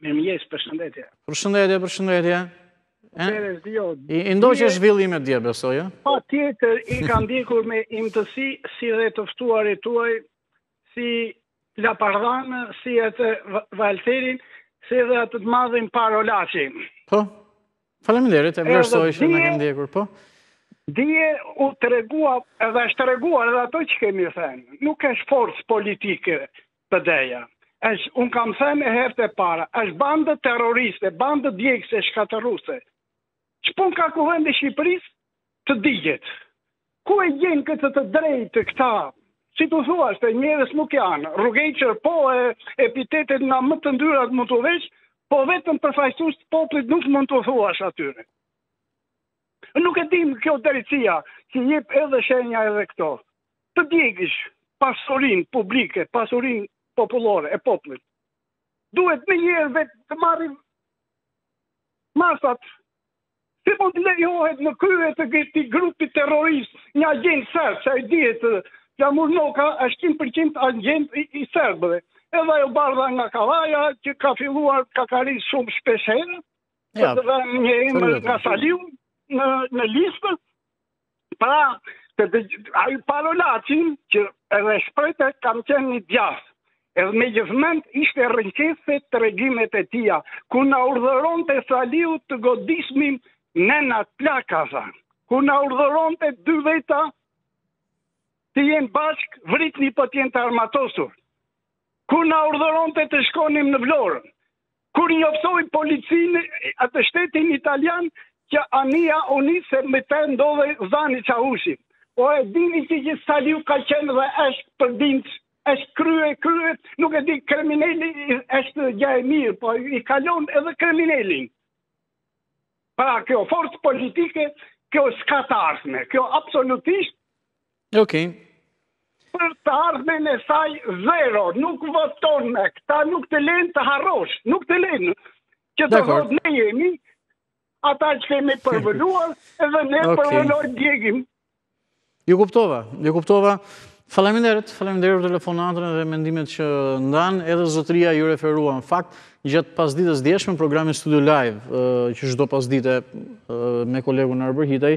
Mirëmëngjes, përshëndetje. Përshëndetje, përshëndetje. Përshëndetje, Zijo. I ndoqe zhvillimet dje, besoj, ë? Patjetër, i kam ndjekur me imtësi, si dhe të ftuarit e tu, si Lapardhanë, si edhe Valterin, si dhe atë të madhin Pal Rolaci. Po, faleminderit, e vlerësoj që na keni ndjekur, po. Dje u tregua, edhe është treguar, edhe ato që kemi thënë. Nuk është forcë politike, PD-ja. Është, unë kam thënë herët e para, është bandë terroriste, bandë djegëse, shkatërruese. Ç'punë ka Kuvendi i Shqipërisë të digjet. Ku e gjejnë këtë të drejtë këta? Si t'u thuash, se njerëz nuk janë. Rrugaçër, po epitetet nga më të ndyrat mund t'u vësh, po vetëm përfaqësues të popullit nuk mund t'u thuash atyre. Nuk e dimë kjo drejtësia, që jep edhe shenja edhe këto. Të djegësh pasurinë publike, pasurinë popullore e popullit. Duhet menjëherë vetë të marrin masat si mund të lejohet në krye të këtij grupi terrorist një agjent serb që dihet, Flamur Noka është 100% agjent i, i serbëve. Edhe ai Bardhi nga Kavaja që ka filluar kakarit shumë, shpreson, ja, edhe një emër nga Saliu në, në listë, Pra, edhe ai Pal Rolaci që dhe shprehte, kam qenë një djalë. Edhe me gjithmend ishte rrëqethëse tregimet e tija, kur na urdhëronte Saliu të godisnim nëna plaka, tha. Kur na urdhëronte dy veta të jenë bashkë, vritini po të jenë të armatosur. Kur na urdhëronte të shkonim në Vlorën. Kur njoftoi policinë, atë shtetin italian që anija u nis se në të ndodhej Zani Çaushi. O e dini që që Saliu ka qenë dhe është përdinç, është krye, krye, nuk e di krimineli është gjë e mirë, po i kalon edhe kriminelin. Pra kjo forcë politike, kjo s'ka të ardhme, kjo absolutisht Okej. Okay. Për të ardhmen e saj zero, nuk voton më, këta nuk të lënë të harrosh, nuk të lënë. Që thotë, ne jemi, ata që kemi përvëluar, edhe ne okay. përvëluar djegim. Ju kuptova, ju kuptova. Faleminderit, faleminderit për telefonatën dhe mendimet që ndanë, edhe zotëria iu referua në fakt, gjatë pasdites së djeshme në programin Studio Live, që çdo pasdite me kolegun Arbër Hitaj,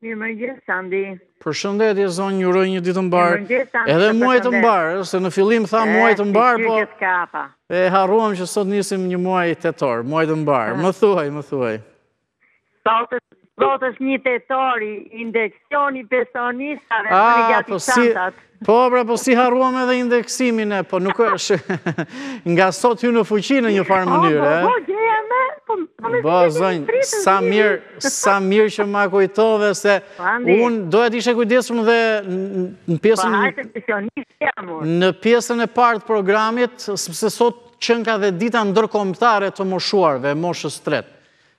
Mirëmëngjes Sandi. Përshëndetje zonjë, ju uroj një ditë të mbarë. Mirëmëngjes Sandi. Edhe muaj të mbarë, se në fillim tha muaj të mbarë, po. Ti ka pa. E harruam që sot nisim një muaj tetor, muaj të mbarë. Më thuaj, më thuaj. Sot sot është një tetor indeksimi i pensionistëve ah, për një gati po si, Po, pra, po si harruam edhe indeksimin e, po nuk është, nga sot hyn në fuqi në një farë mënyrë, e? Po, gjeja me, po, po me po, si zonjë, të një sa mirë, sa mirë që ma kujtove, se unë doja të isha kujdesur dhe në pjesën... Po, në pjesën e parë të programit, sepse sot qenka dhe dita ndërkombëtare të moshuarve, moshës tretë.